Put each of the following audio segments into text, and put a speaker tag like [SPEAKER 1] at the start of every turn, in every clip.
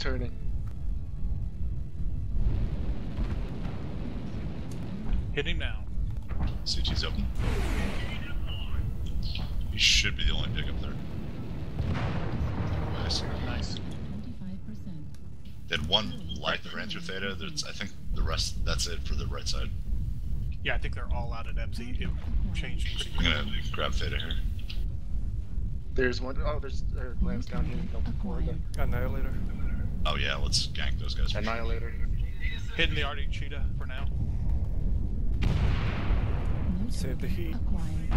[SPEAKER 1] turning.
[SPEAKER 2] Hit him now.
[SPEAKER 3] CT's open. He should be the only pick up there. Nice.
[SPEAKER 2] Nice.
[SPEAKER 4] 25%.
[SPEAKER 3] They had one light that ran through Theta. That's I think the rest. That's it for the right side.
[SPEAKER 2] Yeah, I think they're all out at MC. It changed pretty
[SPEAKER 3] I'm gonna grab Theta here.
[SPEAKER 1] There's one oh, there's uh, Lance down here. Don't record
[SPEAKER 4] Acquired.
[SPEAKER 5] Annihilator.
[SPEAKER 3] Oh yeah, let's gank those guys. for sure.
[SPEAKER 1] Annihilator.
[SPEAKER 2] Hitting the Arctic Cheetah for now.
[SPEAKER 5] Save the
[SPEAKER 4] target
[SPEAKER 5] heat.
[SPEAKER 4] Acquired.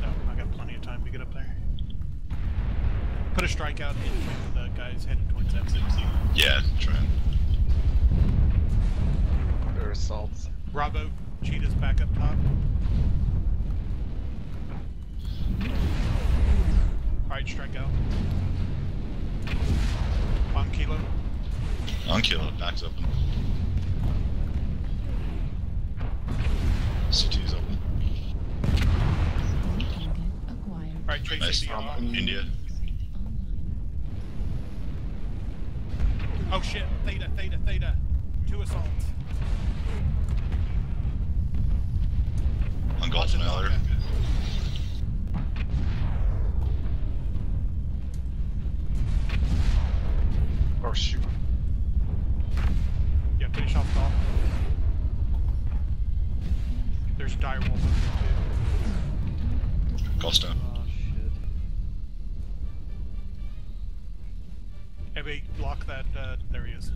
[SPEAKER 2] No, I got plenty of time to get up there. Put a strikeout into the guys headed towards that MC.
[SPEAKER 3] Yeah, try it.
[SPEAKER 1] Or assaults.
[SPEAKER 2] Bravo, Cheetah's back up top. Alright, strike out. On Kilo.
[SPEAKER 3] On kilo, back's open. CT's open.
[SPEAKER 4] No target acquired.
[SPEAKER 2] Alright, Trace
[SPEAKER 3] Nice.
[SPEAKER 1] Um,
[SPEAKER 2] on.
[SPEAKER 3] India.
[SPEAKER 2] Oh shit, Theta, Theta, Theta. Two assaults.
[SPEAKER 3] On Golf
[SPEAKER 2] Watch
[SPEAKER 1] shoot.
[SPEAKER 2] Yeah, finish off golf. There's dire wolf up there
[SPEAKER 3] Gulfstone.
[SPEAKER 2] too. Oh shit. Everybody block that, uh, there he is.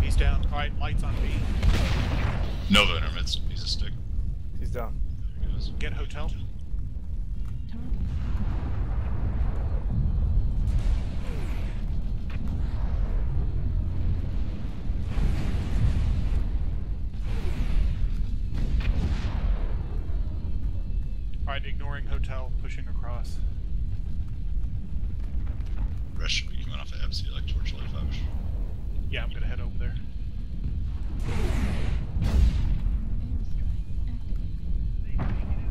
[SPEAKER 2] He's down. Alright, lights on B.
[SPEAKER 3] Nova intermits. He's a stick.
[SPEAKER 5] He's down.
[SPEAKER 3] There he goes.
[SPEAKER 2] Get hotel. Alright, ignoring hotel, pushing across.
[SPEAKER 3] Rest should be coming off of MC like Torchlight 5 -ish.
[SPEAKER 2] Yeah, I'm gonna head over there.
[SPEAKER 4] Airstrike activated.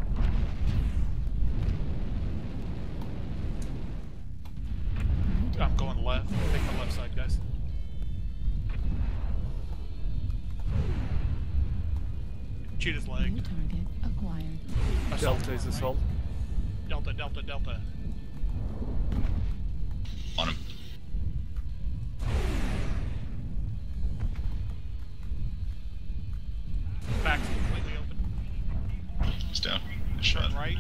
[SPEAKER 4] No
[SPEAKER 2] I'm going left. Take the left side, guys. Cheetah's
[SPEAKER 4] No
[SPEAKER 2] leg.
[SPEAKER 4] target acquired.
[SPEAKER 2] Assault.
[SPEAKER 5] Delta's assault.
[SPEAKER 2] Delta, Delta, Delta.
[SPEAKER 3] On him.
[SPEAKER 2] Back's completely open.
[SPEAKER 3] He's down. Shot.
[SPEAKER 2] Right.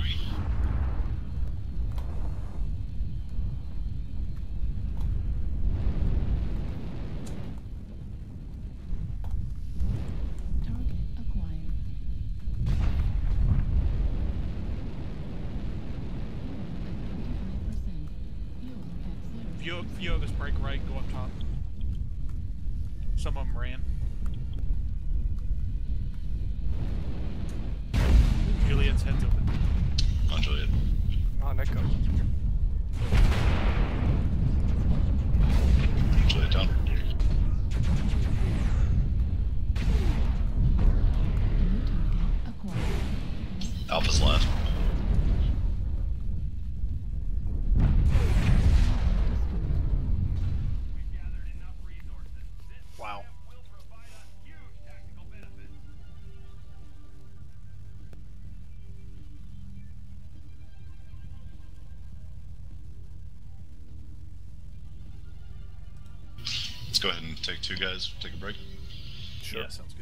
[SPEAKER 2] Few, few of us break right, go up top. Some of them ran. Juliet's head's open.
[SPEAKER 3] On Juliet.
[SPEAKER 5] Oh, On Echo.
[SPEAKER 3] Juliet down.
[SPEAKER 4] New target acquired.
[SPEAKER 3] Alpha's last. Let's go ahead and take two guys. Take a break.
[SPEAKER 5] Sure.
[SPEAKER 2] Yeah, sounds good.